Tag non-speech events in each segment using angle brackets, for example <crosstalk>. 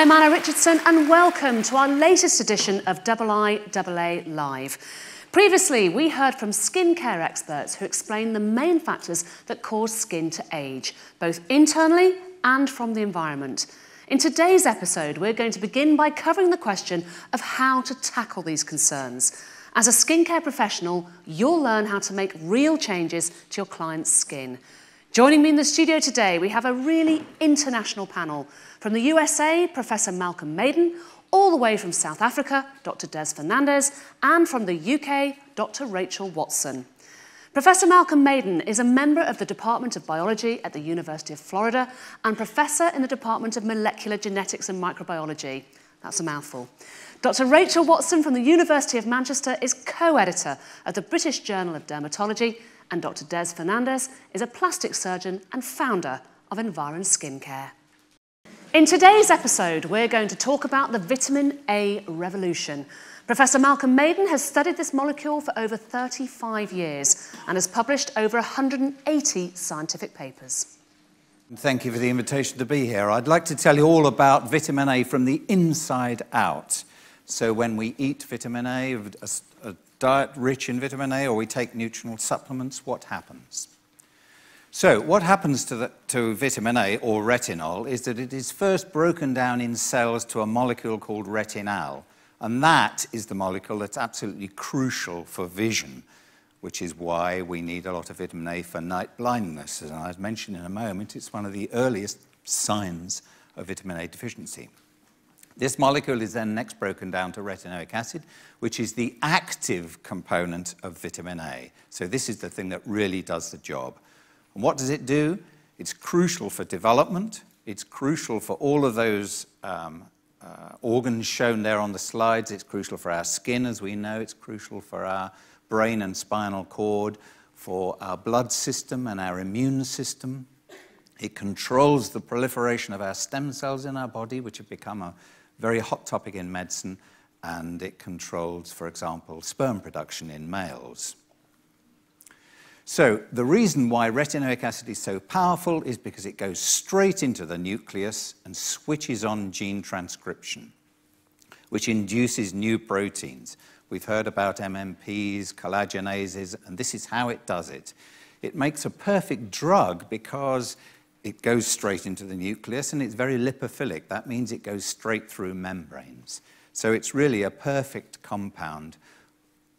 I'm Anna Richardson, and welcome to our latest edition of IIAA Live. Previously, we heard from skincare experts who explained the main factors that cause skin to age, both internally and from the environment. In today's episode, we're going to begin by covering the question of how to tackle these concerns. As a skincare professional, you'll learn how to make real changes to your client's skin. Joining me in the studio today, we have a really international panel. From the USA, Professor Malcolm Maden, all the way from South Africa, Dr. Des Fernandes, and from the UK, Dr. Rachel Watson. Professor Malcolm Maden is a member of the Department of Biology at the University of Florida and professor in the Department of Molecular Genetics and Microbiology. That's a mouthful. Dr. Rachel Watson from the University of Manchester is co-editor of the British Journal of Dermatology, and Dr. Des Fernandes is a plastic surgeon and founder of Environ Skincare. In today's episode, we're going to talk about the vitamin A revolution, Professor Malcolm Maden has studied this molecule for over 35 years and has published over 180 scientific papers. Thank you for the invitation to be here. I'd like to tell you all about vitamin A from the inside out. So when we eat vitamin A, diet rich in vitamin A, or we take nutritional supplements, what happens? So what happens to, the, to vitamin A, or retinol, is that it is first broken down in cells to a molecule called retinal. And that is the molecule that's absolutely crucial for vision, which is why we need a lot of vitamin A for night blindness. As I mentioned in a moment, it's one of the earliest signs of vitamin A deficiency. This molecule is then next broken down to retinoic acid, which is the active component of vitamin A. So this is the thing that really does the job. And what does it do? It's crucial for development. It's crucial for all of those um, uh, organs shown there on the slides. It's crucial for our skin, as we know. It's crucial for our brain and spinal cord, for our blood system and our immune system. It controls the proliferation of our stem cells in our body, which have become a very hot topic in medicine, and it controls, for example, sperm production in males. So the reason why retinoic acid is so powerful is because it goes straight into the nucleus and switches on gene transcription, which induces new proteins. We've heard about MMPs, collagenases, and this is how it does it. It makes a perfect drug because it goes straight into the nucleus and it's very lipophilic. That means it goes straight through membranes. So it's really a perfect compound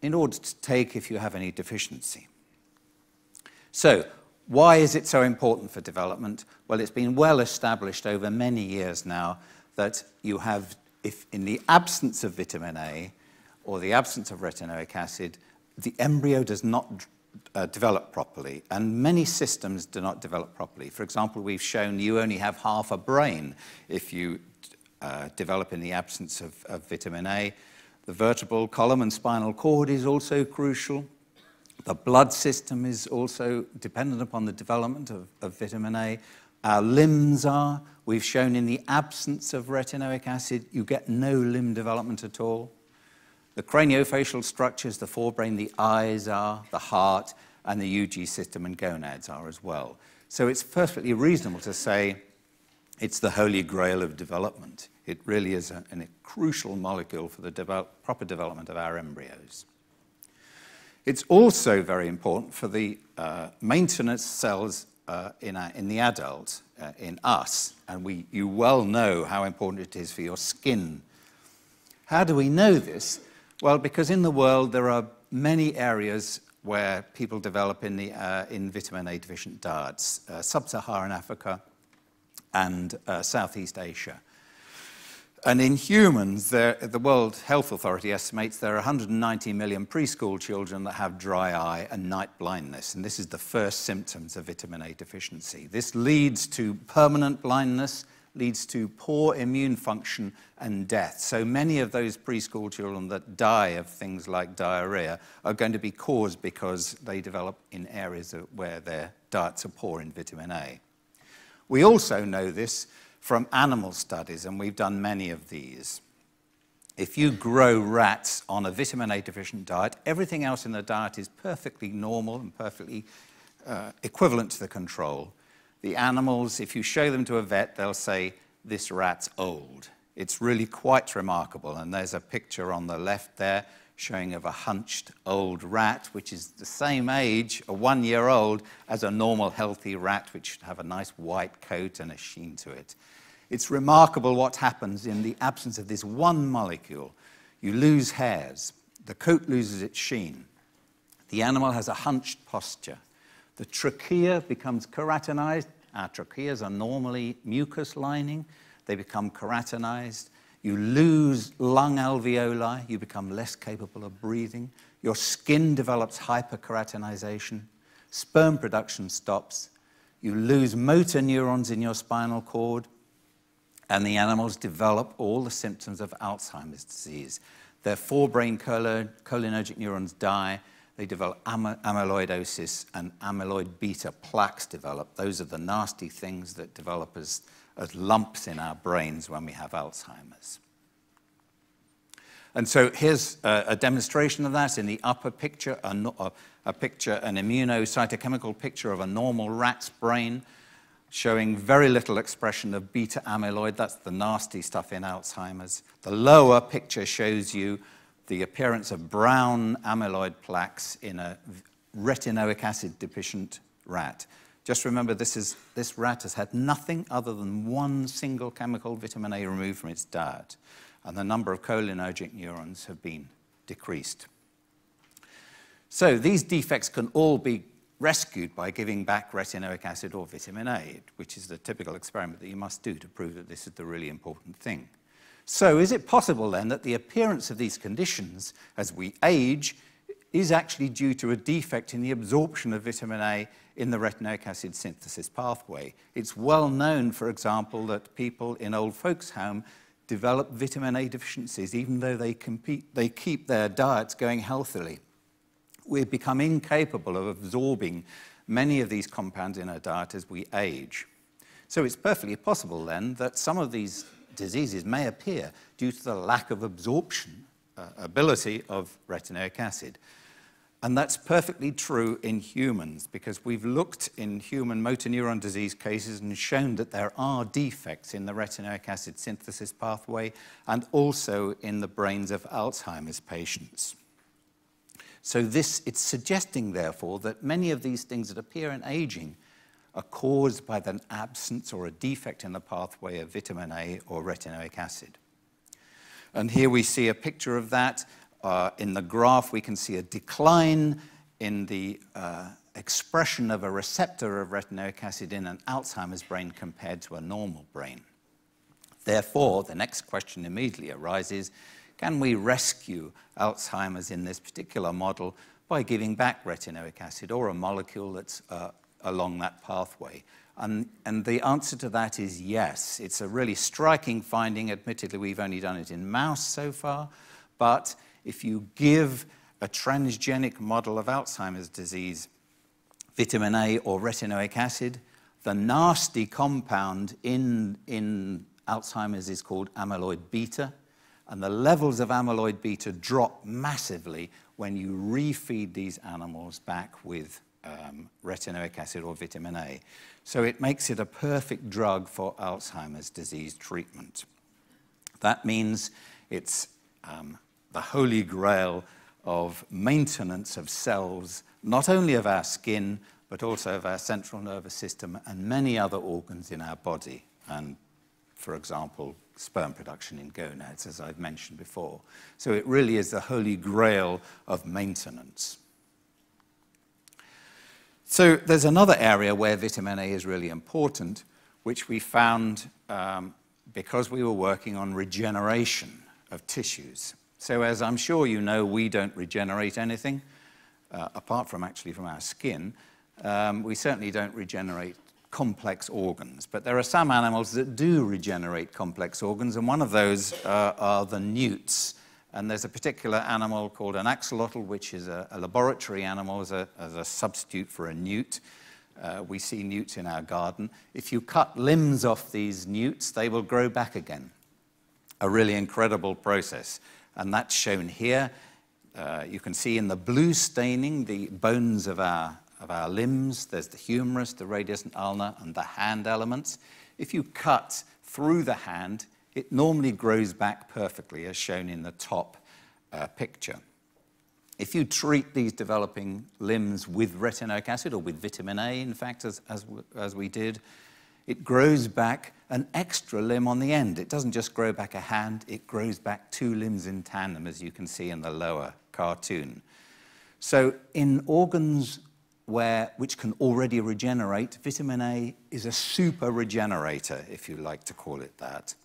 in order to take if you have any deficiency. So, why is it so important for development? Well, it's been well established over many years now that you have, if in the absence of vitamin A or the absence of retinoic acid, the embryo does not uh, develop properly, and many systems do not develop properly. For example, we've shown you only have half a brain if you uh, develop in the absence of, of vitamin A. The vertebral column and spinal cord is also crucial. The blood system is also dependent upon the development of, of vitamin A. Our limbs are. We've shown in the absence of retinoic acid, you get no limb development at all. The craniofacial structures, the forebrain, the eyes are, the heart, and the UG system and gonads are as well. So it's perfectly reasonable to say it's the holy grail of development. It really is a, a crucial molecule for the proper development of our embryos. It's also very important for the uh, maintenance cells uh, in, our, in, the adult, uh, in us, and we, you well know how important it is for your skin. How do we know this? Well, because in the world there are many areas where people develop in, the, uh, in vitamin A deficient diets, uh, sub-Saharan Africa and uh, Southeast Asia. And in humans, there, the World Health Authority estimates there are 190 million preschool children that have dry eye and night blindness. And this is the first symptoms of vitamin A deficiency. This leads to permanent blindness, leads to poor immune function and death. So many of those preschool children that die of things like diarrhea are going to be caused because they develop in areas where their diets are poor in vitamin A. We also know this from animal studies, and we've done many of these. If you grow rats on a vitamin A deficient diet, everything else in the diet is perfectly normal and perfectly uh, equivalent to the control. The animals, if you show them to a vet, they'll say, this rat's old. It's really quite remarkable. And there's a picture on the left there showing of a hunched old rat, which is the same age, a one year old, as a normal healthy rat, which should have a nice white coat and a sheen to it. It's remarkable what happens in the absence of this one molecule. You lose hairs, the coat loses its sheen, the animal has a hunched posture, the trachea becomes keratinized. Our tracheas are normally mucus lining, they become keratinized. You lose lung alveoli, you become less capable of breathing. Your skin develops hyperkeratinization. Sperm production stops. You lose motor neurons in your spinal cord. And the animals develop all the symptoms of Alzheimer's disease. Their forebrain cholinergic neurons die. They develop amyloidosis and amyloid beta plaques develop. Those are the nasty things that develop as as lumps in our brains when we have Alzheimer's. And so here's a, a demonstration of that in the upper picture, a, a picture, an immunocytochemical picture of a normal rat's brain showing very little expression of beta amyloid. That's the nasty stuff in Alzheimer's. The lower picture shows you the appearance of brown amyloid plaques in a retinoic acid deficient rat. Just remember, this, is, this rat has had nothing other than one single chemical, vitamin A, removed from its diet, and the number of cholinergic neurons have been decreased. So these defects can all be rescued by giving back retinoic acid or vitamin A, which is the typical experiment that you must do to prove that this is the really important thing. So is it possible then that the appearance of these conditions as we age is actually due to a defect in the absorption of vitamin A in the retinoic acid synthesis pathway. It's well known, for example, that people in old folks' home develop vitamin A deficiencies, even though they, compete, they keep their diets going healthily. We become incapable of absorbing many of these compounds in our diet as we age. So it's perfectly possible then that some of these diseases may appear due to the lack of absorption uh, ability of retinoic acid. And that's perfectly true in humans because we've looked in human motor neuron disease cases and shown that there are defects in the retinoic acid synthesis pathway and also in the brains of Alzheimer's patients. So this, it's suggesting, therefore, that many of these things that appear in aging are caused by the absence or a defect in the pathway of vitamin A or retinoic acid. And here we see a picture of that uh, in the graph, we can see a decline in the uh, expression of a receptor of retinoic acid in an Alzheimer's brain compared to a normal brain. Therefore, the next question immediately arises can we rescue Alzheimer's in this particular model by giving back retinoic acid or a molecule that's uh, along that pathway? And, and, the answer to that is yes. It's a really striking finding. Admittedly, we've only done it in mouse so far, but if you give a transgenic model of Alzheimer's disease vitamin A or retinoic acid, the nasty compound in, in Alzheimer's is called amyloid beta, and the levels of amyloid beta drop massively when you refeed these animals back with um, retinoic acid or vitamin A. So it makes it a perfect drug for Alzheimer's disease treatment. That means it's um, the holy grail of maintenance of cells, not only of our skin, but also of our central nervous system and many other organs in our body. And, for example, sperm production in gonads, as I've mentioned before. So it really is the holy grail of maintenance. So there's another area where vitamin A is really important, which we found um, because we were working on regeneration of tissues. So as I'm sure you know, we don't regenerate anything, uh, apart from actually from our skin. Um, we certainly don't regenerate complex organs. But there are some animals that do regenerate complex organs, and one of those uh, are the newts. And there's a particular animal called an axolotl, which is a, a laboratory animal as a, as a, substitute for a newt. Uh, we see newts in our garden. If you cut limbs off these newts, they will grow back again. A really incredible process and that's shown here. Uh, you can see in the blue staining the bones of our, of our limbs. There's the humerus, the radius and ulna, and the hand elements. If you cut through the hand, it normally grows back perfectly, as shown in the top uh, picture. If you treat these developing limbs with retinoic acid or with vitamin A, in fact, as, as, as we did, it grows back an extra limb on the end. It doesn't just grow back a hand, it grows back two limbs in tandem, as you can see in the lower cartoon. So in organs where, which can already regenerate, vitamin A is a super regenerator, if you like to call it that.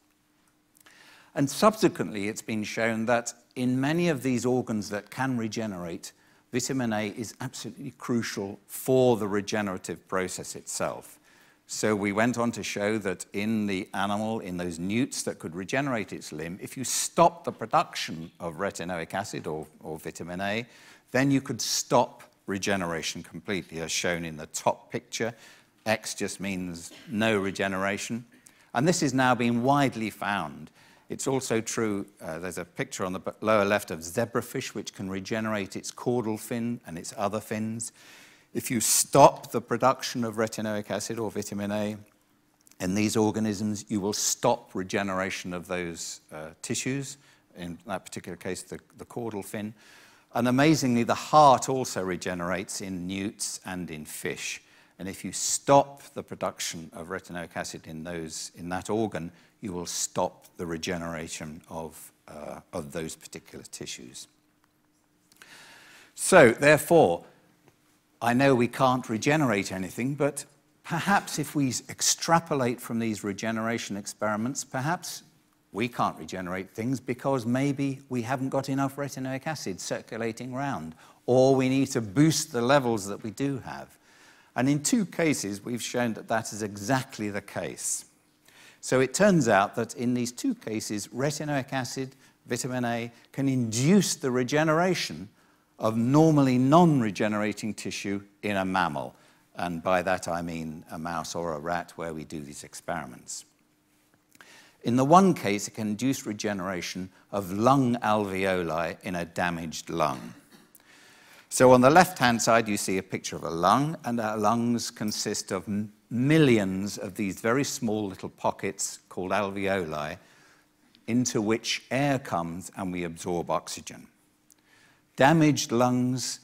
And subsequently, it's been shown that in many of these organs that can regenerate, vitamin A is absolutely crucial for the regenerative process itself. So we went on to show that in the animal, in those newts that could regenerate its limb, if you stop the production of retinoic acid or, or vitamin A, then you could stop regeneration completely, as shown in the top picture. X just means no regeneration. And this is now being widely found. It's also true, uh, there's a picture on the lower left of zebrafish, which can regenerate its caudal fin and its other fins. If you stop the production of retinoic acid or vitamin A in these organisms, you will stop regeneration of those uh, tissues, in that particular case, the, the caudal fin. And amazingly, the heart also regenerates in newts and in fish. And if you stop the production of retinoic acid in, those, in that organ, you will stop the regeneration of, uh, of those particular tissues. So, therefore, I know we can't regenerate anything, but perhaps if we extrapolate from these regeneration experiments, perhaps we can't regenerate things because maybe we haven't got enough retinoic acid circulating around, or we need to boost the levels that we do have. And in two cases, we've shown that that is exactly the case. So it turns out that in these two cases, retinoic acid, vitamin A, can induce the regeneration of normally non-regenerating tissue in a mammal. And by that I mean a mouse or a rat where we do these experiments. In the one case, it can induce regeneration of lung alveoli in a damaged lung. So on the left-hand side, you see a picture of a lung, and our lungs consist of millions of these very small little pockets called alveoli into which air comes and we absorb oxygen damaged lungs,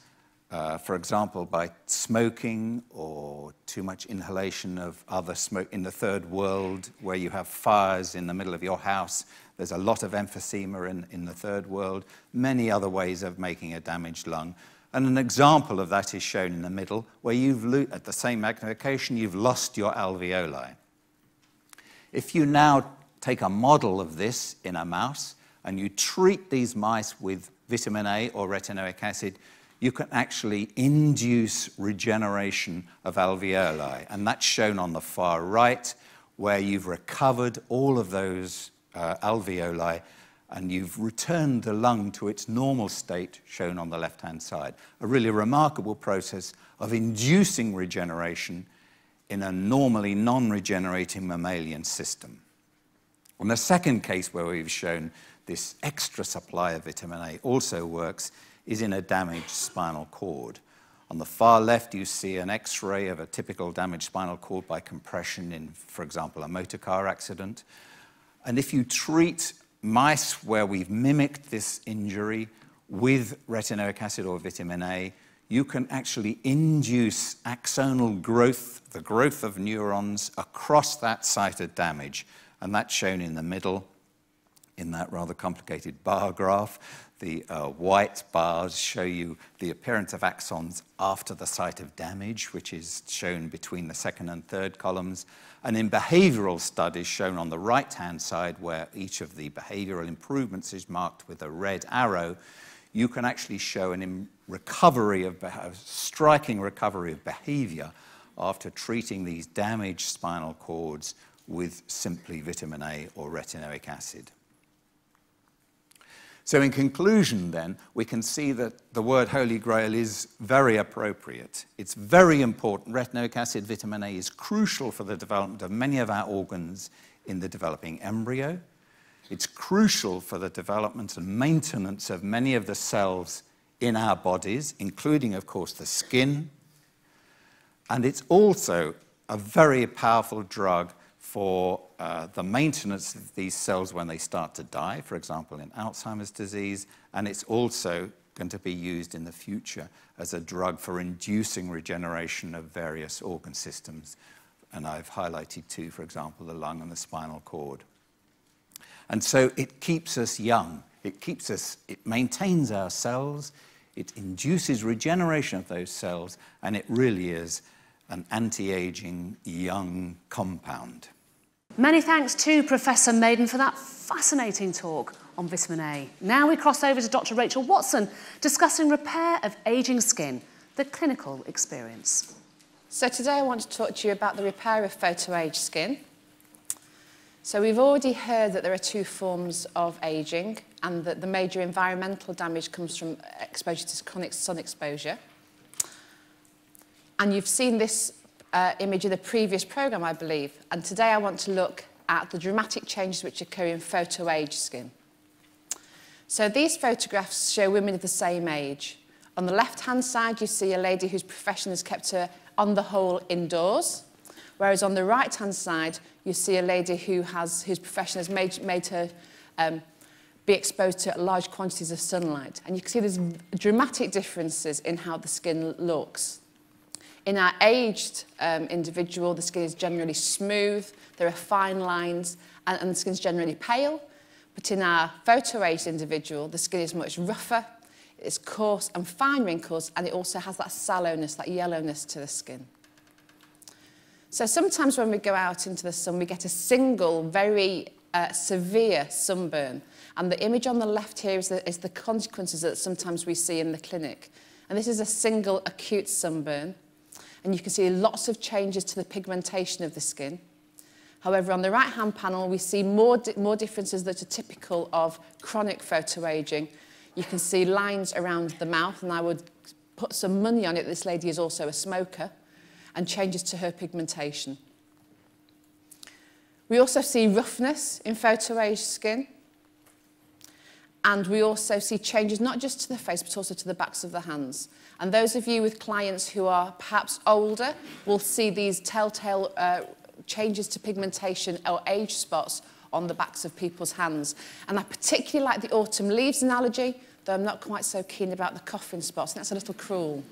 uh, for example, by smoking or too much inhalation of other smoke in the third world, where you have fires in the middle of your house. There's a lot of emphysema in, in the third world, many other ways of making a damaged lung. And an example of that is shown in the middle, where you've, at the same magnification, you've lost your alveoli. If you now take a model of this in a mouse and you treat these mice with vitamin A or retinoic acid, you can actually induce regeneration of alveoli. And that's shown on the far right, where you've recovered all of those uh, alveoli and you've returned the lung to its normal state, shown on the left hand side. A really remarkable process of inducing regeneration in a normally non regenerating mammalian system. On the second case, where we've shown this extra supply of vitamin A also works is in a damaged spinal cord. On the far left, you see an x ray of a typical damaged spinal cord by compression in, for example, a motor car accident. And if you treat mice where we've mimicked this injury with retinoic acid or vitamin A, you can actually induce axonal growth, the growth of neurons across that site of damage. And that's shown in the middle in that rather complicated bar graph. The uh, white bars show you the appearance of axons after the site of damage, which is shown between the second and third columns. And in behavioral studies shown on the right-hand side, where each of the behavioral improvements is marked with a red arrow, you can actually show a recovery of a striking recovery of behavior after treating these damaged spinal cords with simply vitamin A or retinoic acid. So, in conclusion, then, we can see that the word Holy Grail is very appropriate. It's very important. Retinoic acid, vitamin A, is crucial for the development of many of our organs in the developing embryo. It's crucial for the development and maintenance of many of the cells in our bodies, including, of course, the skin. And it's also a very powerful drug for uh, the maintenance of these cells when they start to die, for example, in Alzheimer's disease, and it's also going to be used in the future as a drug for inducing regeneration of various organ systems. And I've highlighted two, for example, the lung and the spinal cord. And so it keeps us young. It keeps us, it maintains our cells, it induces regeneration of those cells, and it really is an anti-aging young compound. Many thanks to Professor Maden for that fascinating talk on vitamin A. Now we cross over to Dr. Rachel Watson discussing repair of ageing skin, the clinical experience. So today I want to talk to you about the repair of photoage skin. So we've already heard that there are two forms of ageing and that the major environmental damage comes from exposure to chronic sun exposure. And you've seen this uh, image in the previous programme, I believe. And today I want to look at the dramatic changes which occur in photo-age skin. So these photographs show women of the same age. On the left-hand side, you see a lady whose profession has kept her, on the whole, indoors. Whereas on the right-hand side, you see a lady who has, whose profession has made, made her um, be exposed to large quantities of sunlight. And you can see there's dramatic differences in how the skin looks. In our aged um, individual, the skin is generally smooth, there are fine lines, and, and the skin is generally pale. But in our photo-aged individual, the skin is much rougher, it's coarse and fine wrinkles, and it also has that sallowness, that yellowness to the skin. So sometimes when we go out into the sun, we get a single, very uh, severe sunburn. And the image on the left here is the, is the consequences that sometimes we see in the clinic. And this is a single acute sunburn. and you can see lots of changes to the pigmentation of the skin. However, on the right-hand panel, we see more, di more differences that are typical of chronic photoaging. You can see lines around the mouth, and I would put some money on it. This lady is also a smoker, and changes to her pigmentation. We also see roughness in photoaged skin. And we also see changes not just to the face, but also to the backs of the hands. And those of you with clients who are perhaps older will see these telltale uh, changes to pigmentation or age spots on the backs of people's hands. And I particularly like the autumn leaves analogy, though I'm not quite so keen about the coffin spots. And that's a little cruel.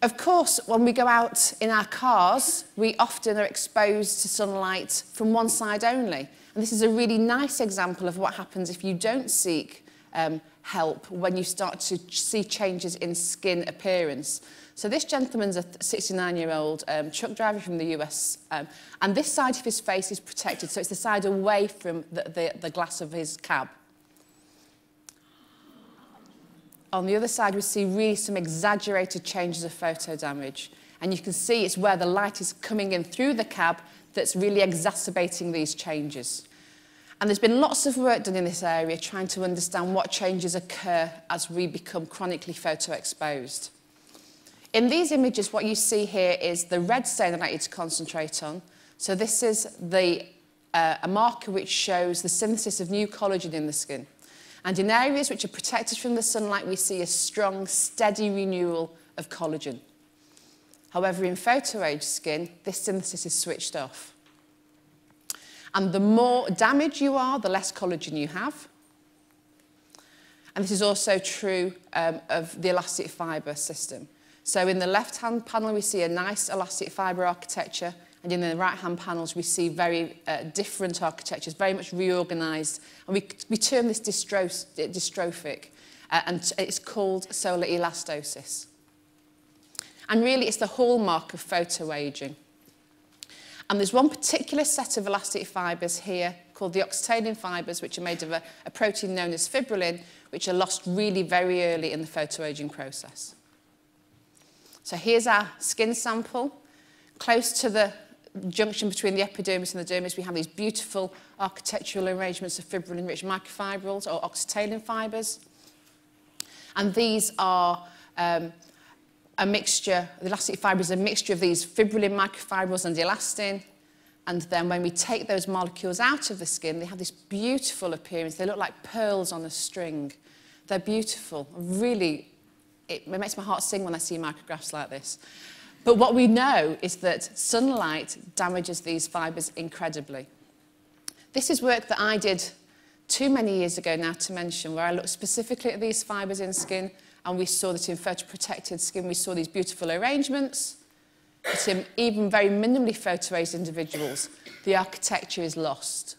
Of course, when we go out in our cars, we often are exposed to sunlight from one side only. And this is a really nice example of what happens if you don't seek um, help when you start to see changes in skin appearance. So this gentleman's a 69-year-old um, truck driver from the US, um, and this side of his face is protected, so it's the side away from the, the, the glass of his cab. On the other side, we see really some exaggerated changes of photo damage. And you can see it's where the light is coming in through the cab that's really exacerbating these changes. And there's been lots of work done in this area trying to understand what changes occur as we become chronically photoexposed. In these images, what you see here is the red stain that I need to concentrate on. So this is the, uh, a marker which shows the synthesis of new collagen in the skin. And in areas which are protected from the sunlight, we see a strong, steady renewal of collagen. However, in photo-age skin, this synthesis is switched off. And the more damaged you are, the less collagen you have. And this is also true um, of the elastic fibre system. So in the left-hand panel, we see a nice elastic fibre architecture, and in the right-hand panels, we see very uh, different architectures, very much reorganised. And we, we term this dystro dystrophic, uh, and it's called solar elastosis. And really, it's the hallmark of photoaging. And there's one particular set of elastic fibres here called the oxitocin fibres, which are made of a, a protein known as fibrillin, which are lost really very early in the photoaging process. So here's our skin sample. Close to the junction between the epidermis and the dermis, we have these beautiful architectural arrangements of fibrillin-rich microfibrils or oxitocin fibres. And these are um, a mixture, the elastic fibre is a mixture of these fibrillin microfibrils and elastin. And then when we take those molecules out of the skin, they have this beautiful appearance. They look like pearls on a string. They're beautiful. Really, it, it makes my heart sing when I see micrographs like this. But what we know is that sunlight damages these fibres incredibly. This is work that I did too many years ago now to mention, where I looked specifically at these fibres in skin and we saw that in photoprotected skin we saw these beautiful arrangements, but in even very minimally photoaged individuals, the architecture is lost.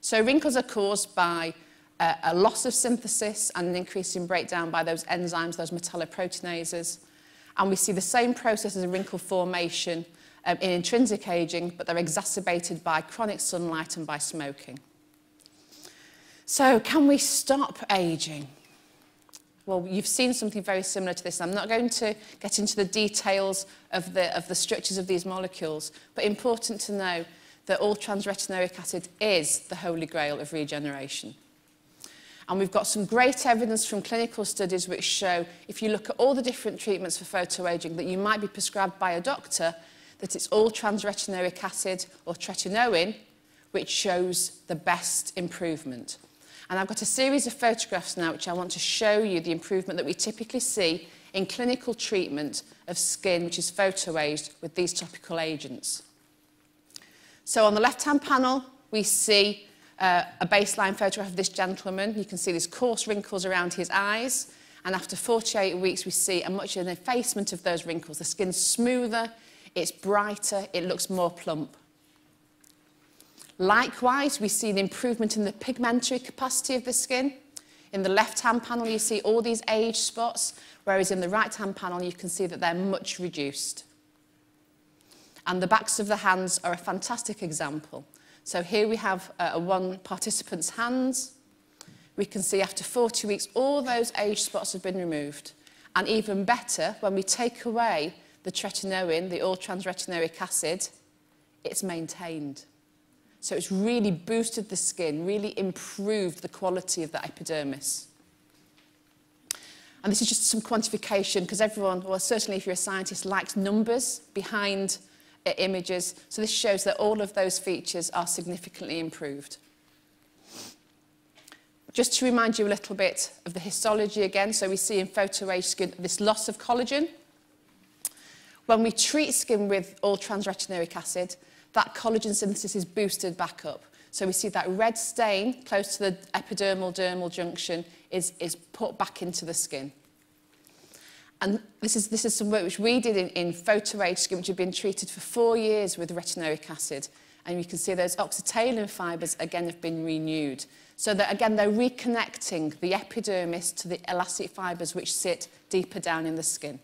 So wrinkles are caused by uh, a loss of synthesis and an increase in breakdown by those enzymes, those metalloproteinases. And we see the same process as a wrinkle formation um, in intrinsic aging, but they're exacerbated by chronic sunlight and by smoking. So can we stop aging? well, you've seen something very similar to this. And I'm not going to get into the details of the, of the structures of these molecules, but important to know that all transretinoic acid is the holy grail of regeneration. And we've got some great evidence from clinical studies which show if you look at all the different treatments for photoaging that you might be prescribed by a doctor, that it's all transretinoic acid or tretinoin which shows the best improvement. And I've got a series of photographs now which I want to show you the improvement that we typically see in clinical treatment of skin which is photoaged with these topical agents. So on the left-hand panel, we see uh, a baseline photograph of this gentleman. You can see these coarse wrinkles around his eyes. And after 48 weeks, we see a much an effacement of those wrinkles. The skin's smoother, it's brighter, it looks more plump. Likewise, we see an improvement in the pigmentary capacity of the skin. In the left-hand panel, you see all these age spots, whereas in the right-hand panel, you can see that they're much reduced. And the backs of the hands are a fantastic example. So here we have uh, one participant's hands. We can see after 40 weeks, all those age spots have been removed. And even better, when we take away the tretinoin, the all-trans-retinoic acid, it's maintained. So it's really boosted the skin, really improved the quality of the epidermis. And this is just some quantification because everyone, well, certainly if you're a scientist, likes numbers behind uh, images. So this shows that all of those features are significantly improved. Just to remind you a little bit of the histology again, so we see in photoage skin this loss of collagen. When we treat skin with all trans retinoic acid, that collagen synthesis is boosted back up. So we see that red stain close to the epidermal dermal junction is, is put back into the skin. And this is, this is some work which we did in, in photorage skin, which had been treated for four years with retinoic acid. And you can see those oxytalin fibres again have been renewed. So that again, they're reconnecting the epidermis to the elastic fibres which sit deeper down in the skin.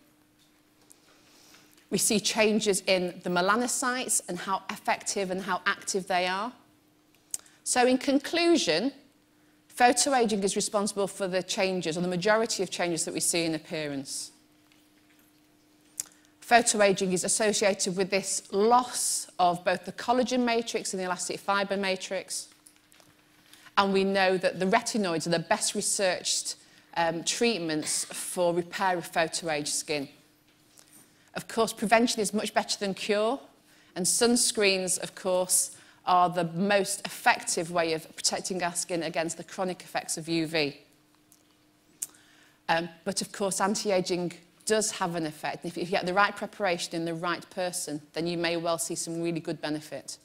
We see changes in the melanocytes and how effective and how active they are. So in conclusion, photoaging is responsible for the changes, or the majority of changes that we see in appearance. Photoaging is associated with this loss of both the collagen matrix and the elastic fibre matrix. And we know that the retinoids are the best researched um, treatments for repair of photoaged skin. Of course, prevention is much better than cure, and sunscreens, of course, are the most effective way of protecting our skin against the chronic effects of UV. Um, but of course, anti-aging does have an effect. If you get the right preparation in the right person, then you may well see some really good benefit.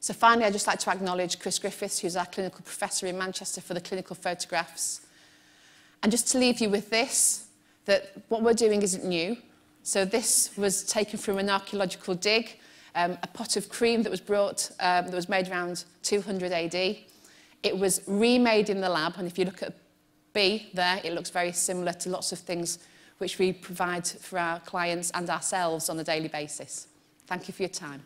So finally, I'd just like to acknowledge Chris Griffiths, who's our clinical professor in Manchester for the clinical photographs. And just to leave you with this, that what we're doing isn't new. So this was taken from an archaeological dig, um, a pot of cream that was brought, um, that was made around 200 AD. It was remade in the lab, and if you look at B there, it looks very similar to lots of things which we provide for our clients and ourselves on a daily basis. Thank you for your time.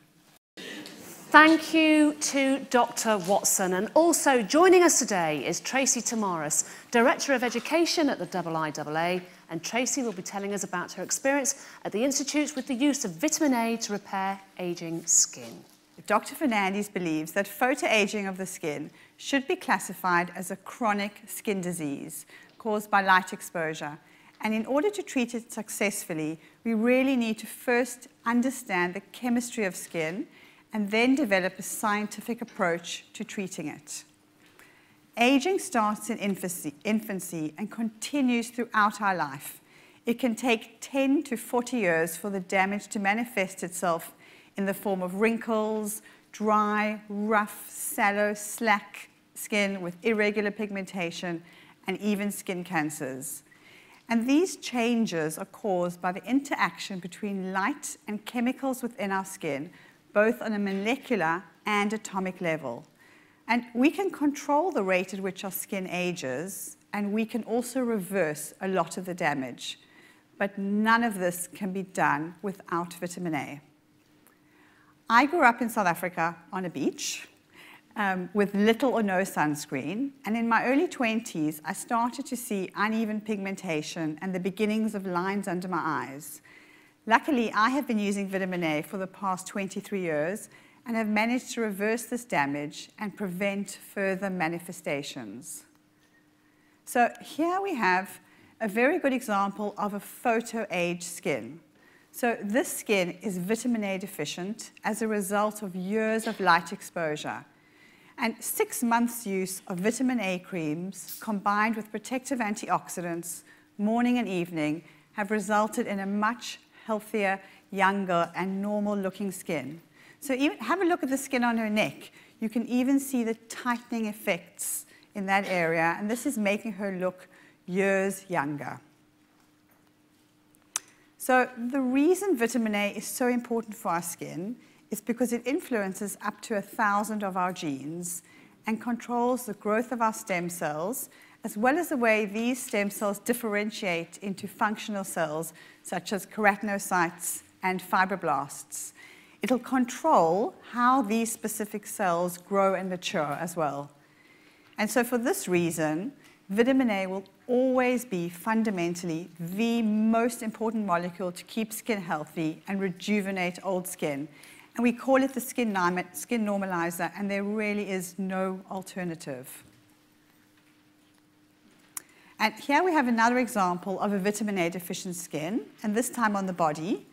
Thank you to Dr. Watson. And also joining us today is Tracy Tamaris, Director of Education at the IIAA. And Tracy will be telling us about her experience at the Institute with the use of vitamin A to repair aging skin. Dr. Fernandes believes that photoaging of the skin should be classified as a chronic skin disease caused by light exposure. And in order to treat it successfully, we really need to first understand the chemistry of skin and then develop a scientific approach to treating it. Aging starts in infancy, and continues throughout our life. It can take 10 to 40 years for the damage to manifest itself in the form of wrinkles, dry, rough, sallow, slack skin with irregular pigmentation, and even skin cancers. And these changes are caused by the interaction between light and chemicals within our skin, both on a molecular and atomic level. And we can control the rate at which our skin ages, and we can also reverse a lot of the damage. But none of this can be done without vitamin A. I grew up in South Africa on a beach um, with little or no sunscreen. And in my early 20s, I started to see uneven pigmentation and the beginnings of lines under my eyes. Luckily, I have been using vitamin A for the past 23 years and have managed to reverse this damage and prevent further manifestations. So here we have a very good example of a photo-age skin. So this skin is vitamin A deficient as a result of years of light exposure. And six months use of vitamin A creams combined with protective antioxidants morning and evening have resulted in a much healthier, younger, and normal looking skin. So even have a look at the skin on her neck. You can even see the tightening effects in that area, and this is making her look years younger. So the reason vitamin A is so important for our skin is because it influences up to a thousand of our genes and controls the growth of our stem cells, as well as the way these stem cells differentiate into functional cells, such as keratinocytes and fibroblasts. It'll control how these specific cells grow and mature as well. And so for this reason, vitamin A will always be fundamentally the most important molecule to keep skin healthy and rejuvenate old skin. And we call it the skin, skin normalizer, and there really is no alternative. And here we have another example of a vitamin A deficient skin, and this time on the body.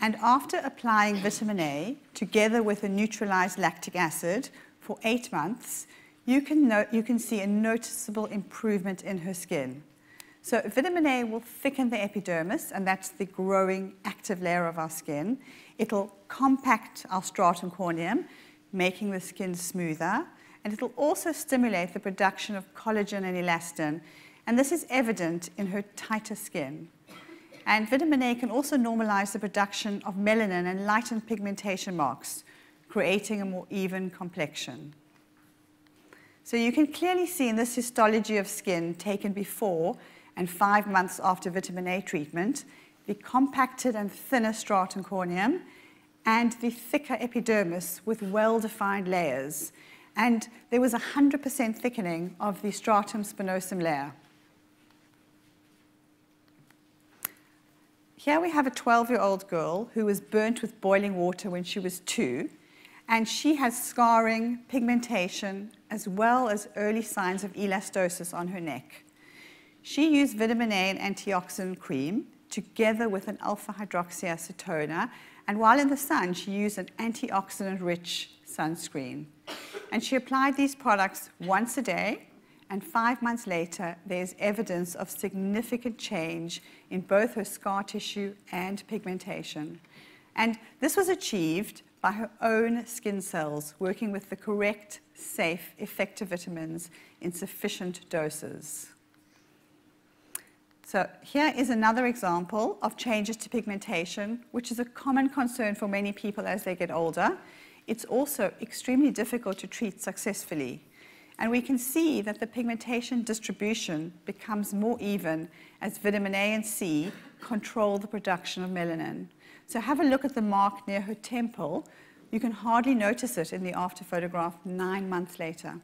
And after applying vitamin A together with a neutralized lactic acid for eight months, you can, you can see a noticeable improvement in her skin. So vitamin A will thicken the epidermis, and that's the growing active layer of our skin. It'll compact our stratum corneum, making the skin smoother, and it'll also stimulate the production of collagen and elastin, and this is evident in her tighter skin. And vitamin A can also normalize the production of melanin and lighten pigmentation marks, creating a more even complexion. So you can clearly see in this histology of skin taken before and five months after vitamin A treatment, the compacted and thinner stratum corneum and the thicker epidermis with well-defined layers. And there was 100% thickening of the stratum spinosum layer. Here we have a 12-year-old girl who was burnt with boiling water when she was two, and she has scarring, pigmentation, as well as early signs of elastosis on her neck. She used vitamin A and antioxidant cream together with an alpha hydroxyacetone. And while in the sun, she used an antioxidant rich sunscreen. And she applied these products once a day. And five months later, there's evidence of significant change in both her scar tissue and pigmentation. And this was achieved by her own skin cells working with the correct, safe, effective vitamins in sufficient doses. So here is another example of changes to pigmentation, which is a common concern for many people as they get older. It's also extremely difficult to treat successfully. And we can see that the pigmentation distribution becomes more even as vitamin A and C control the production of melanin. So have a look at the mark near her temple. You can hardly notice it in the after photograph nine months later.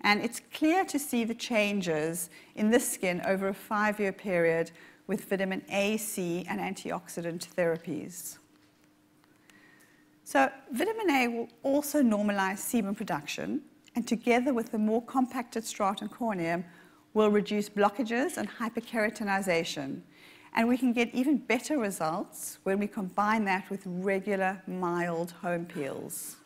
And it's clear to see the changes in this skin over a five-year period with vitamin A, C, and antioxidant therapies. So vitamin A will also normalize sebum production, and together with the more compacted stratum corneum, will reduce blockages and hyperkeratinization. And we can get even better results when we combine that with regular, mild home peels.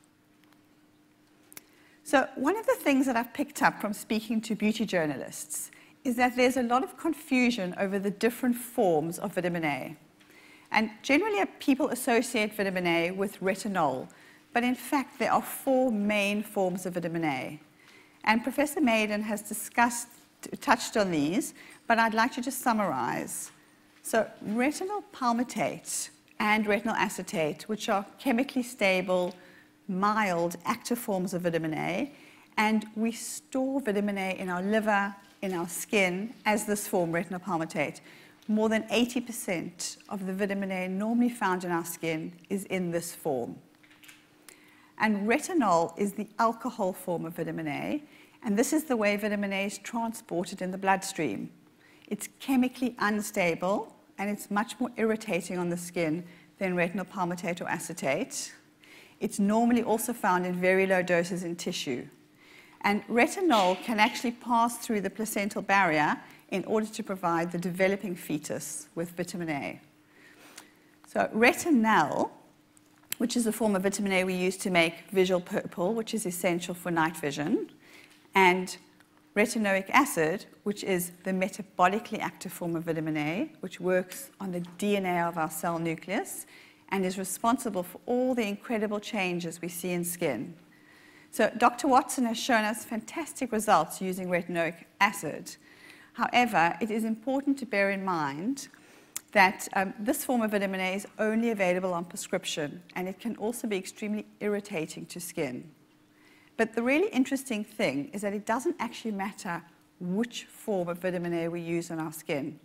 So one of the things that I've picked up from speaking to beauty journalists is that there's a lot of confusion over the different forms of vitamin A. And generally, people associate vitamin A with retinol, but in fact, there are four main forms of vitamin A. And Professor Maden has discussed, touched on these, but I'd like to just summarize. So, retinol palmitate and retinol acetate, which are chemically stable, mild, active forms of vitamin A, and we store vitamin A in our liver, in our skin, as this form, retinol palmitate. More than 80% of the vitamin A normally found in our skin is in this form. And retinol is the alcohol form of vitamin A, and this is the way vitamin A is transported in the bloodstream. It's chemically unstable, and it's much more irritating on the skin than retinol palmitate or acetate. It's normally also found in very low doses in tissue. And retinol can actually pass through the placental barrier in order to provide the developing fetus with vitamin A. So retinal, which is a form of vitamin A we use to make visual purple, which is essential for night vision, and retinoic acid, which is the metabolically active form of vitamin A, which works on the DNA of our cell nucleus and is responsible for all the incredible changes we see in skin. So Dr. Watson has shown us fantastic results using retinoic acid. However, it is important to bear in mind that um, this form of vitamin A is only available on prescription, and it can also be extremely irritating to skin. But the really interesting thing is that it doesn't actually matter which form of vitamin A we use on our skin.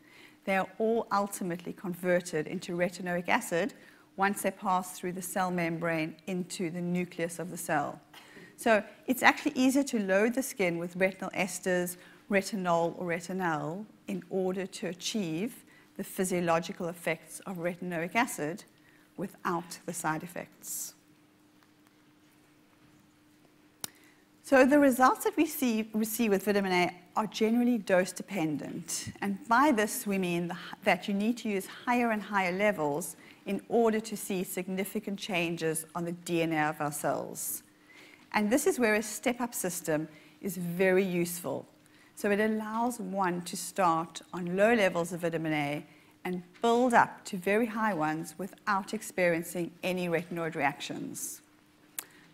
They are all ultimately converted into retinoic acid once they pass through the cell membrane into the nucleus of the cell. So it's actually easier to load the skin with retinal esters, retinol, or retinal in order to achieve the physiological effects of retinoic acid without the side effects. So the results that we see, we see with vitamin A are generally dose dependent. And by this, we mean the, that you need to use higher and higher levels in order to see significant changes on the DNA of our cells. And this is where a step-up system is very useful. So it allows one to start on low levels of vitamin A and build up to very high ones without experiencing any retinoid reactions.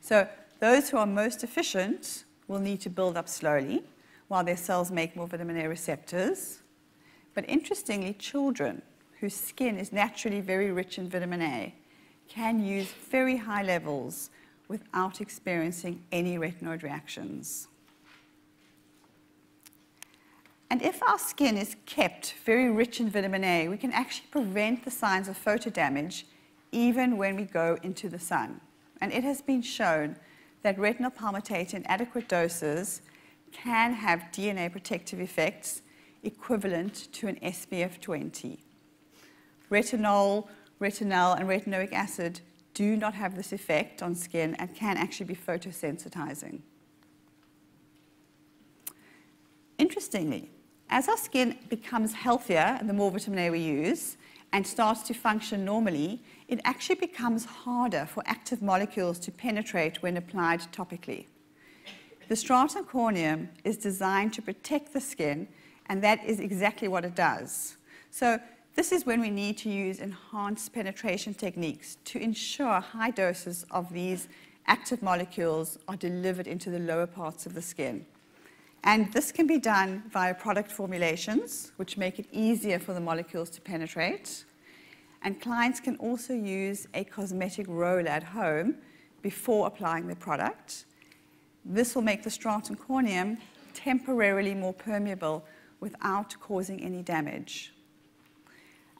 So those who are most efficient will need to build up slowly while their cells make more vitamin A receptors. But interestingly, children whose skin is naturally very rich in vitamin A can use very high levels without experiencing any retinoid reactions. And if our skin is kept very rich in vitamin A, we can actually prevent the signs of photo damage even when we go into the sun. And it has been shown that retinol palmitate in adequate doses can have DNA protective effects equivalent to an SPF 20. Retinol, retinol, and retinoic acid do not have this effect on skin and can actually be photosensitizing. Interestingly, as our skin becomes healthier and the more vitamin A we use and starts to function normally, it actually becomes harder for active molecules to penetrate when applied topically. The stratum corneum is designed to protect the skin, and that is exactly what it does. So this is when we need to use enhanced penetration techniques to ensure high doses of these active molecules are delivered into the lower parts of the skin. And this can be done via product formulations, which make it easier for the molecules to penetrate. And clients can also use a cosmetic roller at home before applying the product. This will make the stratum corneum temporarily more permeable without causing any damage.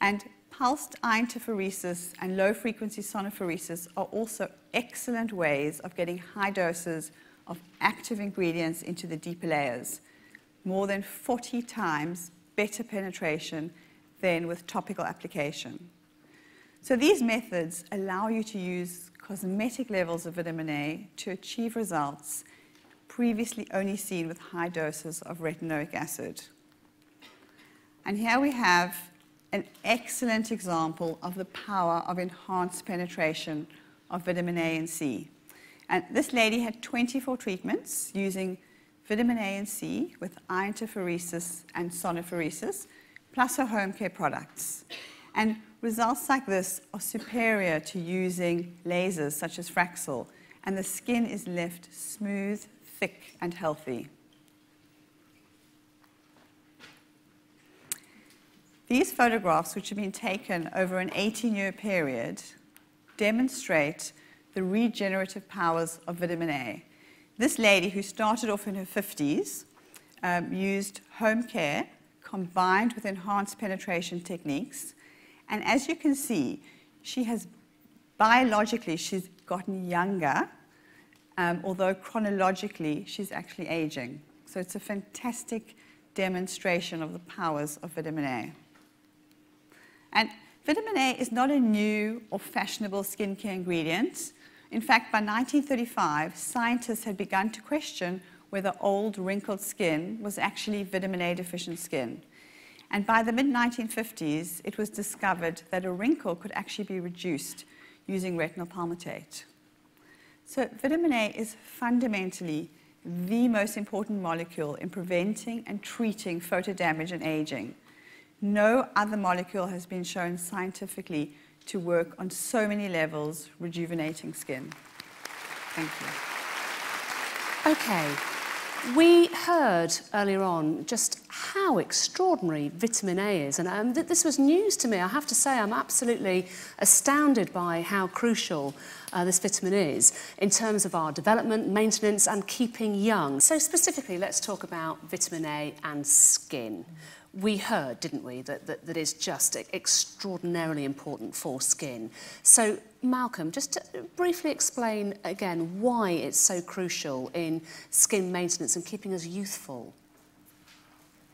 And pulsed iontophoresis and low frequency sonophoresis are also excellent ways of getting high doses of active ingredients into the deeper layers, more than 40 times better penetration than with topical application. So these methods allow you to use cosmetic levels of vitamin A to achieve results previously only seen with high doses of retinoic acid. And here we have an excellent example of the power of enhanced penetration of vitamin A and C. And this lady had 24 treatments using vitamin A and C with iontophoresis and sonophoresis, plus her home care products. And results like this are superior to using lasers such as Fraxel, and the skin is left smooth, thick, and healthy. These photographs, which have been taken over an 18 year period, demonstrate the regenerative powers of vitamin A. This lady, who started off in her 50s, um, used home care combined with enhanced penetration techniques. And as you can see, she has biologically, she's gotten younger, um, although chronologically, she's actually aging. So it's a fantastic demonstration of the powers of vitamin A. And vitamin A is not a new or fashionable skincare ingredient. In fact, by 1935, scientists had begun to question whether old, wrinkled skin was actually vitamin A deficient skin. And by the mid 1950s, it was discovered that a wrinkle could actually be reduced using retinol palmitate. So, vitamin A is fundamentally the most important molecule in preventing and treating photo damage and aging. No other molecule has been shown scientifically to work on so many levels, rejuvenating skin. Thank you. Okay. We heard earlier on just how extraordinary vitamin A is, and um, th this was news to me. I have to say, I'm absolutely astounded by how crucial uh, this vitamin is in terms of our development, maintenance, and keeping young. So, specifically, let's talk about vitamin A and skin we heard, didn't we, that, that, that is just extraordinarily important for skin. So, Malcolm, just to briefly explain again why it's so crucial in skin maintenance and keeping us youthful.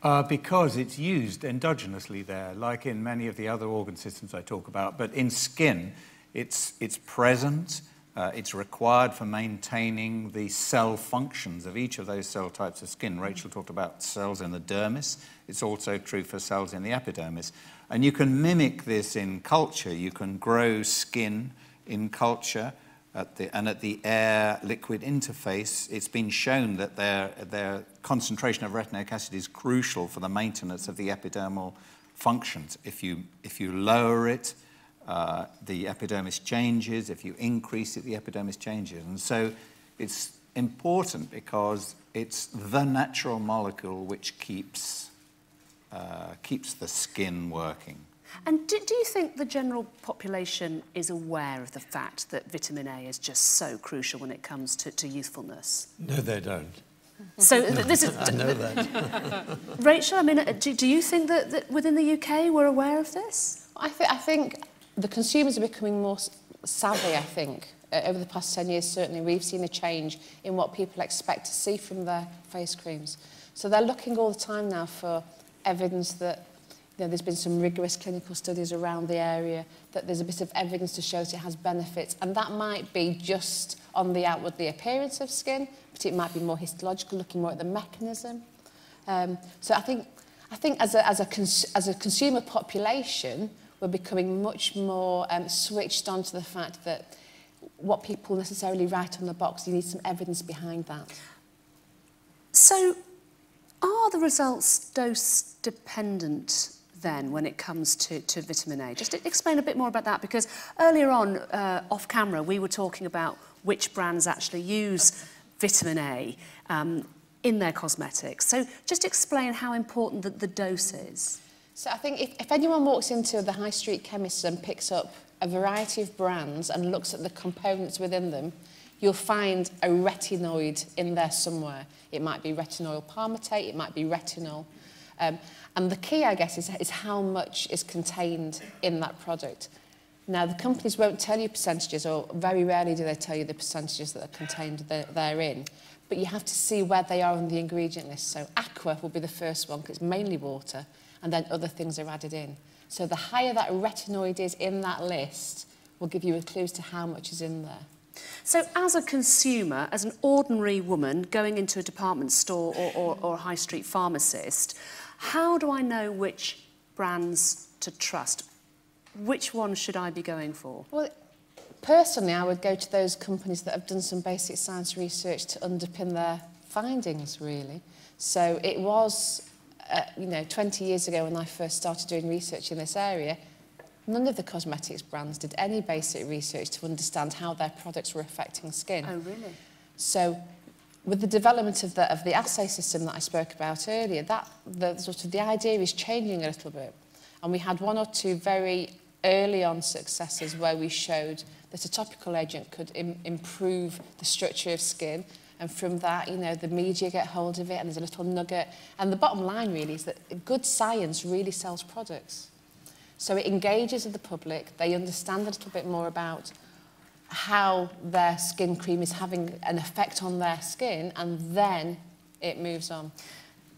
Uh, because it's used endogenously there, like in many of the other organ systems I talk about. But in skin, it's, it's present, uh, it's required for maintaining the cell functions of each of those cell types of skin. Rachel talked about cells in the dermis. It's also true for cells in the epidermis. And you can mimic this in culture. You can grow skin in culture. At the, and at the air liquid interface, it's been shown that their, their concentration of retinoic acid is crucial for the maintenance of the epidermal functions. If you, if you lower it, uh, the epidermis changes. If you increase it, the epidermis changes. And so it's important because it's the natural molecule which keeps, uh, keeps the skin working. And do, do you think the general population is aware of the fact that vitamin A is just so crucial when it comes to, to youthfulness? No, they don't. So no, this is... I know that. <laughs> Rachel, I mean, uh, do, do you think that, that within the UK we're aware of this? I, th I think the consumers are becoming more savvy, I think. Uh, over the past 10 years, certainly, we've seen a change in what people expect to see from their face creams. So they're looking all the time now for evidence that you know, there's been some rigorous clinical studies around the area, that there's a bit of evidence to show that it has benefits. And that might be just on the outwardly appearance of skin, but it might be more histological, looking more at the mechanism. Um, so I think, I think as, a, as, a cons as a consumer population, we're becoming much more um, switched on to the fact that what people necessarily write on the box, you need some evidence behind that. So, Are the results dose dependent then when it comes to, to vitamin A? Just explain a bit more about that because earlier on uh, off camera we were talking about which brands actually use vitamin A um, in their cosmetics. So just explain how important the, the dose is. So I think if, if anyone walks into the high street chemist and picks up a variety of brands and looks at the components within them, you'll find a retinoid in there somewhere. It might be retinoyl palmitate, it might be retinol. Um, and the key, I guess, is, is how much is contained in that product. Now, the companies won't tell you percentages, or very rarely do they tell you the percentages that are contained therein, but you have to see where they are on the ingredient list. So aqua will be the first one, because it's mainly water, and then other things are added in. So the higher that retinoid is in that list will give you a clue as to how much is in there. So as a consumer, as an ordinary woman going into a department store or, or, or a high street pharmacist, how do I know which brands to trust? Which one should I be going for? Well, personally, I would go to those companies that have done some basic science research to underpin their findings, really. So it was, uh, you know, 20 years ago when I first started doing research in this area, none of the cosmetics brands did any basic research to understand how their products were affecting skin. Oh, really? So with the development of the, of the assay system that I spoke about earlier, that the sort of the idea is changing a little bit. And we had one or two very early on successes where we showed that a topical agent could Im improve the structure of skin. And from that, you know, the media get hold of it and there's a little nugget. And the bottom line really is that good science really sells products. So it engages with the public. They understand a little bit more about how their skin cream is having an effect on their skin and then it moves on.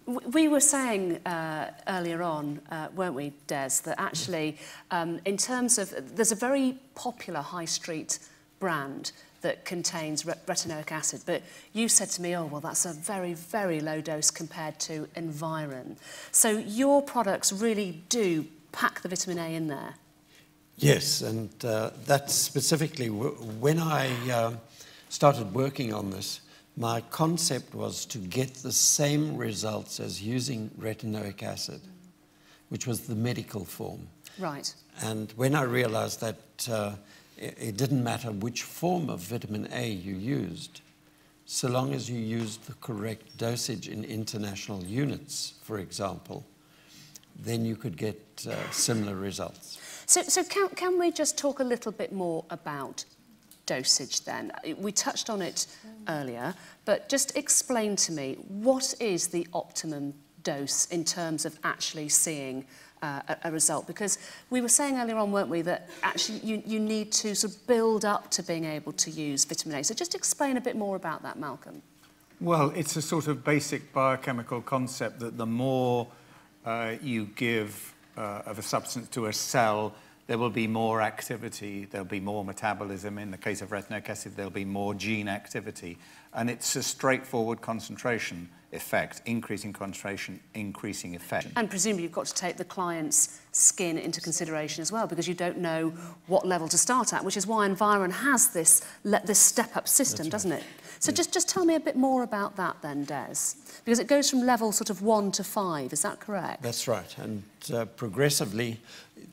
We were saying uh, earlier on, uh, weren't we, Des, that actually um, in terms of... There's a very popular high street brand that contains retinoic acid. But you said to me, oh, well, that's a very, very low dose compared to Environ. So your products really do pack the vitamin A in there. Yes, and uh, that specifically, when I uh, started working on this, my concept was to get the same results as using retinoic acid, which was the medical form. Right. And when I realized that uh, it, it didn't matter which form of vitamin A you used, so long as you used the correct dosage in international units, for example, then you could get uh, similar results. So, so can, can we just talk a little bit more about dosage then? We touched on it earlier, but just explain to me what is the optimum dose in terms of actually seeing uh, a, a result? Because we were saying earlier on, weren't we, that actually you, you need to sort of build up to being able to use vitamin A. So just explain a bit more about that, Malcolm. Well, it's a sort of basic biochemical concept that the more uh, you give uh, of a substance to a cell, there will be more activity, there'll be more metabolism. In the case of retinoic acid, there'll be more gene activity. And it's a straightforward concentration effect, increasing concentration, increasing effect. And presumably you've got to take the client's skin into consideration as well, because you don't know what level to start at, which is why Environ has this, this step-up system, That's doesn't right. it? So just, just tell me a bit more about that then, Des. Because it goes from level sort of one to five, is that correct? That's right. And uh, progressively,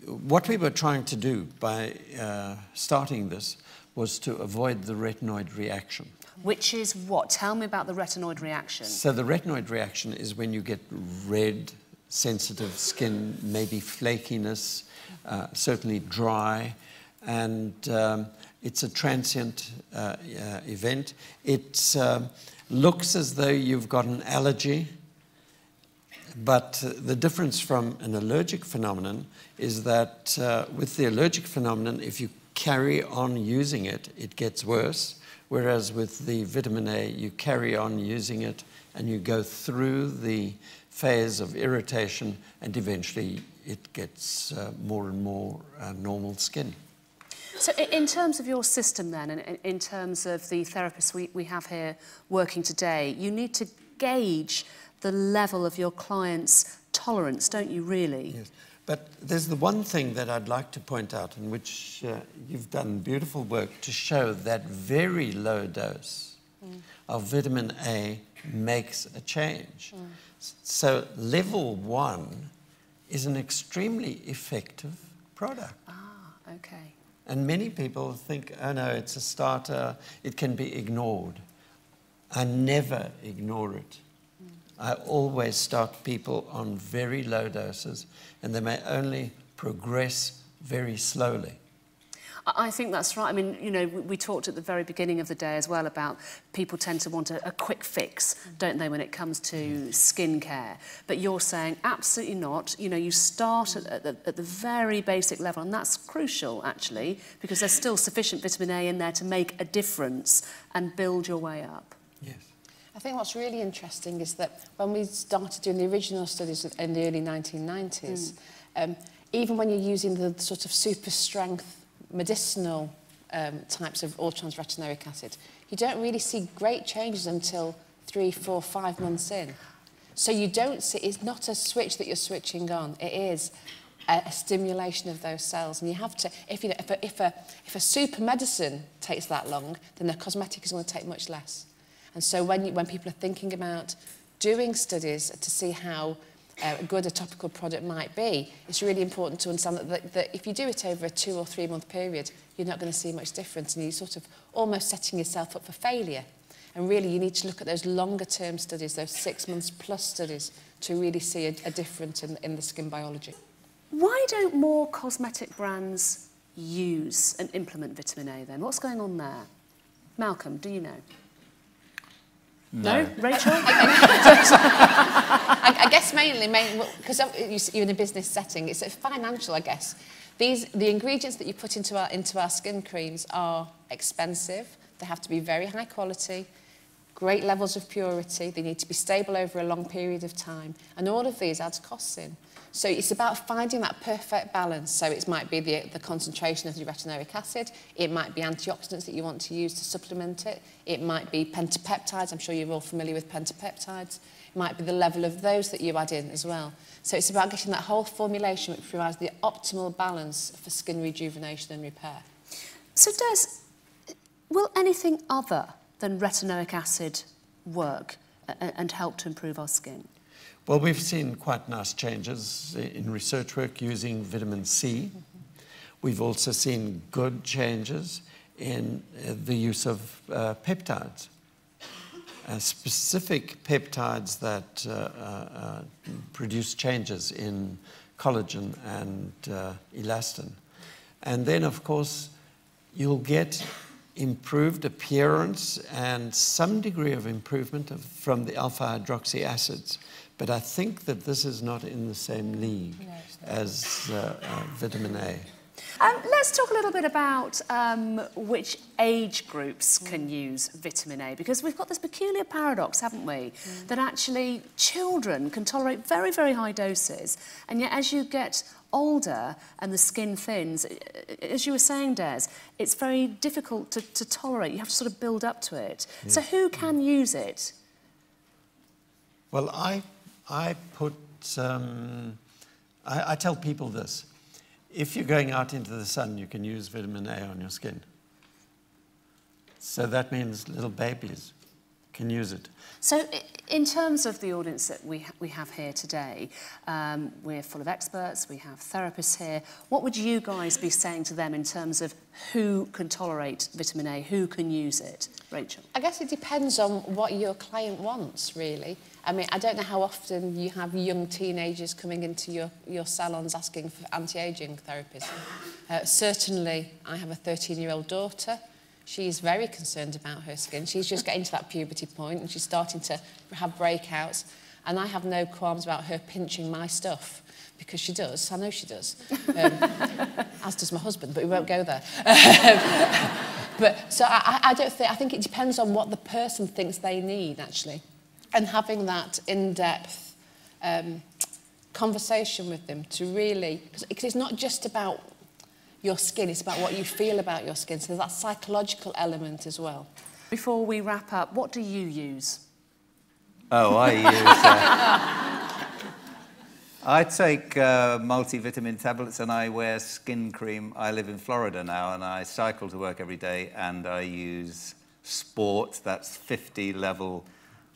what we were trying to do by uh, starting this was to avoid the retinoid reaction. Which is what? Tell me about the retinoid reaction. So the retinoid reaction is when you get red, sensitive skin, maybe flakiness, uh, certainly dry, and um, it's a transient uh, uh, event. It um, looks as though you've got an allergy, but the difference from an allergic phenomenon is that uh, with the allergic phenomenon, if you carry on using it, it gets worse. Whereas with the vitamin A, you carry on using it and you go through the phase of irritation and eventually it gets uh, more and more uh, normal skin. So in terms of your system then, and in terms of the therapists we, we have here working today, you need to gauge the level of your client's tolerance, don't you really? Yes. But there's the one thing that I'd like to point out, in which uh, you've done beautiful work to show that very low dose mm. of vitamin A makes a change. Mm. So level one is an extremely effective product. Ah, okay. And many people think, oh no, it's a starter, it can be ignored. I never ignore it. I always start people on very low doses and they may only progress very slowly. I think that's right. I mean, you know, we, we talked at the very beginning of the day as well about people tend to want a, a quick fix, don't they, when it comes to skin care. But you're saying absolutely not. You know, you start at, at, the, at the very basic level, and that's crucial, actually, because there's still sufficient vitamin A in there to make a difference and build your way up. Yes. I think what's really interesting is that when we started doing the original studies in the early 1990s, mm. um, even when you're using the sort of super strength medicinal um, types of all-trans retinoic acid, you don't really see great changes until three, four, five months in. So you don't see, it's not a switch that you're switching on. It is a, a stimulation of those cells. And you have to, if, you know, if, a, if, a, if a super medicine takes that long, then a cosmetic is going to take much less. And so when, you, when people are thinking about doing studies to see how uh, good a topical product might be, it's really important to understand that, that, that if you do it over a two or three month period, you're not going to see much difference and you're sort of almost setting yourself up for failure. And really, you need to look at those longer term studies, those six months plus studies, to really see a, a difference in, in the skin biology. Why don't more cosmetic brands use and implement vitamin A then? What's going on there? Malcolm, do you know? No. no? Rachel? <laughs> I, I guess mainly, because you're in a business setting, it's financial, I guess. These, the ingredients that you put into our, into our skin creams are expensive. They have to be very high quality, great levels of purity. They need to be stable over a long period of time. And all of these adds costs in. So it's about finding that perfect balance. So it might be the, the concentration of the retinoic acid. It might be antioxidants that you want to use to supplement it. It might be pentapeptides. I'm sure you're all familiar with pentapeptides. It might be the level of those that you add in as well. So it's about getting that whole formulation which provides the optimal balance for skin rejuvenation and repair. So does, will anything other than retinoic acid work uh, uh, and help to improve our skin? Well, we've seen quite nice changes in research work using vitamin C. We've also seen good changes in uh, the use of uh, peptides, uh, specific peptides that uh, uh, uh, produce changes in collagen and elastin. And then, of course, you'll get improved appearance and some degree of improvement of, from the alpha hydroxy acids. But I think that this is not in the same league no, as uh, uh, vitamin A. Um, let's talk a little bit about um, which age groups can use vitamin A because we've got this peculiar paradox, haven't we? Mm. That actually children can tolerate very, very high doses, and yet as you get older and the skin thins, as you were saying, Des, it's very difficult to, to tolerate. You have to sort of build up to it. Yeah. So who can use it? Well, I I put, um, I, I tell people this. If you're going out into the sun, you can use vitamin A on your skin. So that means little babies can use it. So in terms of the audience that we, ha we have here today, um, we're full of experts, we have therapists here. What would you guys be saying to them in terms of who can tolerate vitamin A, who can use it? Rachel? I guess it depends on what your client wants, really. I mean, I don't know how often you have young teenagers coming into your, your salons asking for anti-aging therapies. Uh, certainly, I have a 13-year-old daughter. She's very concerned about her skin. She's just getting to that puberty point and she's starting to have breakouts. And I have no qualms about her pinching my stuff because she does. I know she does. Um, <laughs> as does my husband, but we won't go there. Um, <laughs> but so I, I don't think, I think it depends on what the person thinks they need, actually. And having that in-depth um, conversation with them to really, because it's not just about your skin, it's about what you feel about your skin. So there's that psychological element as well. Before we wrap up, what do you use? Oh, I <laughs> use... Uh, I take uh, multivitamin tablets and I wear skin cream. I live in Florida now and I cycle to work every day and I use Sport, that's 50 level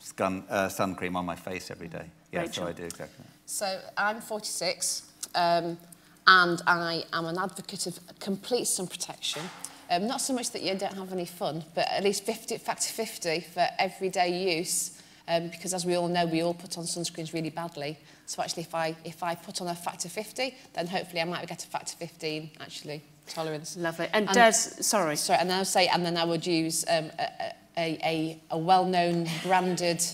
sun, uh, sun cream on my face every day. Yeah, Rachel. so I do exactly. So I'm 46 um, and I am an advocate of complete sun protection. Um, not so much that you don't have any fun, but at least 50, factor 50 for everyday use. Um, because as we all know, we all put on sunscreens really badly. So actually, if I, if I put on a factor 50, then hopefully I might get a factor 15, actually, tolerance. Lovely. And, and Des, sorry. Sorry, and I would say, and then I would use um, a, a, a, a well-known branded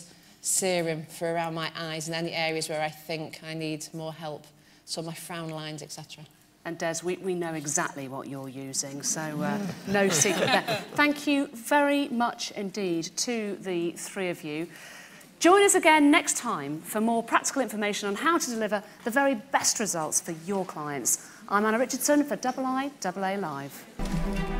serum for around my eyes and any areas where I think I need more help. So my frown lines, etc. And Des, we, we know exactly what you're using, so uh, no <laughs> secret there. Thank you very much indeed to the three of you. Join us again next time for more practical information on how to deliver the very best results for your clients. I'm Anna Richardson for Double I, Double A Live.